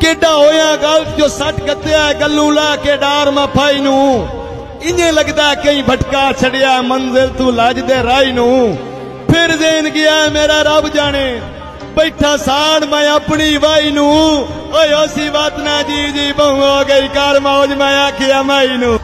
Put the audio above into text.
ਕਿੱਡਾ ਹੋਇਆ ਗਲਤ ਜੋ ਸੱਟ ਗੱਤਿਆ ਗੱਲੂ ਲਾ ਕੇ ਡਾਰ ਮਫਾਈ ਨੂੰ। ਇੰਨੇ ਲੱਗਦਾ ਕਈ ਭਟਕਾ ਛੜਿਆ ਮੰਜ਼ਿਲ ਤੂੰ ਲੱਜਦੇ ਰਾਈ ਨੂੰ। ਫਿਰ ਜ਼ੇਨ ਗਿਆ ਮੇਰਾ ਰੱਬ ਜਾਣੇ। ਬੈਠਾ ਸਾੜ ਮੈਂ ਆਪਣੀ ਵਾਈ ਨੂੰ। ਓਏ, ਓਸੀ ਬਾਤ ਨਾ ਜੀ ਜੀ ਬਹੁ ਹੋ ਗਈ ਕਾਰ ਮੌਜ ਮੈਂ ਆਖਿਆ ਮਾਈ ਨੂੰ।